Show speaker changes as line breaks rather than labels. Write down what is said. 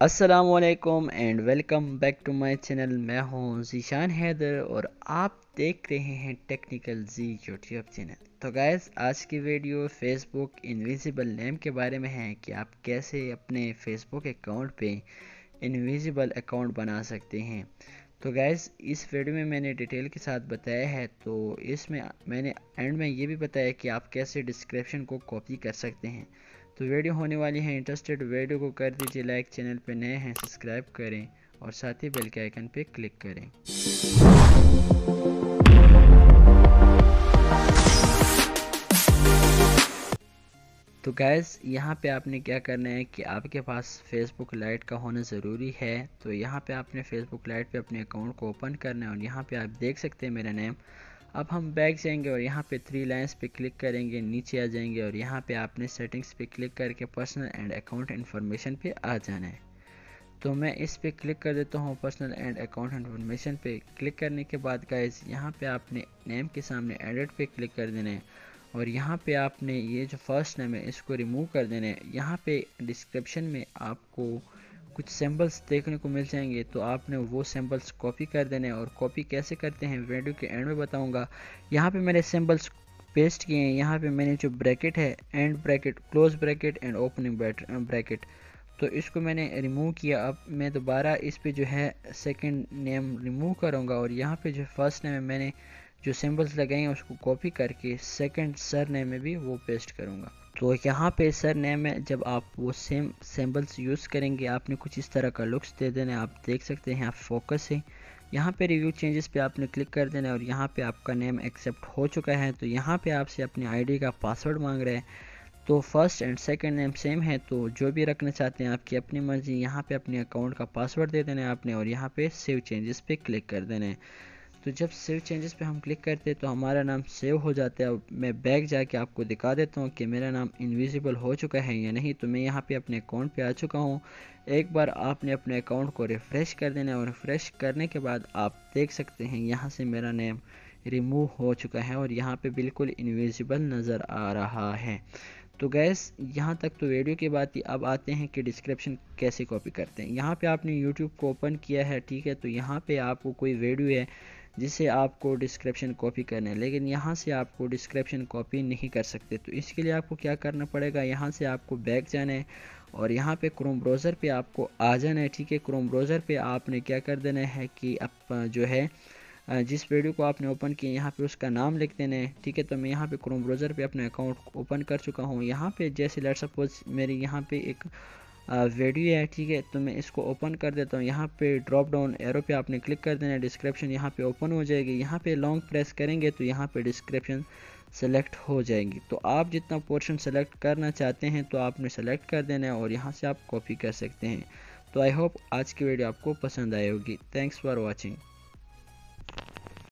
असलकम and welcome back to my channel मैं हूँ जीशान हैदर और आप देख रहे हैं टेक्निकल जी यूट्यूब चैनल तो गैस आज की वीडियो फेसबुक इनविजिबल नेम के बारे में है कि आप कैसे अपने फेसबुक अकाउंट पे इनविजिबल अकाउंट बना सकते हैं। तो गैस इस वीडियो में मैंने डिटेल के साथ बताया है तो इसमें मैंने एंड में ये भी बताया कि आप कैसे डिस्क्रिप्शन को कॉपी कर सकते हैं। तो वीडियो होने वाली है इंटरेस्टेड, वीडियो को कर दीजिए लाइक, चैनल पर नए हैं, सब्सक्राइब करें और साथ ही बेल के आइकन पे क्लिक करें। तो गैस यहाँ पे आपने क्या करना है कि आपके पास फेसबुक लाइट का होना ज़रूरी है। तो यहाँ पे आपने फेसबुक लाइट पे अपने अकाउंट को ओपन करना है और यहाँ पे आप देख सकते हैं मेरा नेम अब हम बैक जाएँगे और यहाँ पे थ्री लाइंस पे क्लिक करेंगे, नीचे आ जाएँगे और यहाँ पे आपने सेटिंग्स पे क्लिक करके पर्सनल एंड अकाउंट इन्फॉर्मेशन पे आ जाना है। तो मैं इस पे क्लिक कर देता हूँ पर्सनल एंड अकाउंट इन्फॉर्मेशन पे। क्लिक करने के बाद गाइज़ यहाँ पे आपने नेम के सामने एडिट पे क्लिक कर देना है और यहाँ पे आपने ये जो फ़र्स्ट नेम है, इसको रिमूव कर देना है। यहाँ पे डिस्क्रिप्शन में आपको कुछ सैम्पल्स देखने को मिल जाएँगे तो आपने वो सैम्पल्स कॉपी कर देने और कॉपी कैसे करते हैं वीडियो के एंड में बताऊँगा। यहाँ पे मैंने सैम्पल्स पेस्ट किए हैं, यहाँ पे मैंने जो ब्रैकेट है and bracket close bracket and opening bracket तो इसको मैंने रिमूव किया, अब मैं दोबारा इस पे जो है सेकंड नेम रिमूव करूँगा और यहाँ पे जो फ़र्स्ट नेम है मैंने जो सिंबल्स लगाए हैं, उसको कॉपी करके सेकंड सर नेम में भी वो पेस्ट करूँगा। तो यहाँ पे सर नेम में जब आप वो सेम सिंबल्स यूज़ करेंगे, आपने कुछ इस तरह का लुक्स दे देना, आप देख सकते हैं, आप फोकस है। यहाँ पे रिव्यू चेंजेस पे आपने क्लिक कर देना है और यहाँ पे आपका नेम एक्सेप्ट हो चुका है। तो यहाँ पे आपसे अपनी आईडी का पासवर्ड मांग रहे हैं। तो first and second name same है तो जो भी रखना चाहते हैं, आपकी अपनी मर्ज़ी, यहाँ पे अपने अकाउंट का पासवर्ड दे देना है आपने और यहाँ पे सेव चेंजेस पे क्लिक कर देना। है तो जब सेव चेंजेस पे हम क्लिक करते हैं तो हमारा नाम सेव हो जाता है। मैं बैक जाके आपको दिखा देता हूँ कि मेरा नाम इनविजिबल हो चुका है या नहीं। तो मैं यहाँ पे अपने अकाउंट पे आ चुका हूँ। एक बार आपने अपने अकाउंट को रिफ़्रेश कर देना है और रिफ़्रेश करने के बाद आप देख सकते हैं, यहाँ से मेरा नेम रिमूव हो चुका है और यहाँ पे बिल्कुल इनविजिबल नज़र आ रहा है। तो गैस यहाँ तक तो वीडियो की बात ही। अब आते हैं कि डिस्क्रिप्शन कैसे कॉपी करते हैं। यहाँ पे आपने यूट्यूब को ओपन किया है, ठीक है? तो यहाँ पे आपको कोई वीडियो है जिसे आपको डिस्क्रिप्शन कॉपी करना है। लेकिन यहाँ से आपको डिस्क्रिप्शन कॉपी नहीं कर सकते। तो इसके लिए आपको क्या करना पड़ेगा? यहाँ से आपको बैक जाना है और यहाँ पे क्रोम ब्राउज़र पे आपको आ जाना है, ठीक है? क्रोम ब्राउज़र पे आपने क्या कर देना है कि आप जो है जिस वीडियो को आपने ओपन किया, यहाँ पे उसका नाम लिख देना है, ठीक है? तो मैं यहाँ पे क्रोम ब्राउज़र पे अपना अकाउंट ओपन कर चुका हूँ। यहाँ पे जैसे लेट सपोज़ मेरी यहाँ पे एक वीडियो है, ठीक है? तो मैं इसको ओपन कर देता हूँ। यहाँ पे ड्रॉप डाउन एरो पे आपने क्लिक कर देना है। डिस्क्रिप्शन यहाँ पे ओपन हो जाएगी। यहाँ पे लॉन्ग प्रेस करेंगे तो यहाँ पे डिस्क्रिप्शन सेलेक्ट हो जाएगी। तो आप जितना पोर्शन सेलेक्ट करना चाहते हैं तो आपने सेलेक्ट कर देना है और यहाँ से आप कॉपी कर सकते हैं। तो आई होप आज की वीडियो आपको पसंद आए होगी। Thanks for watching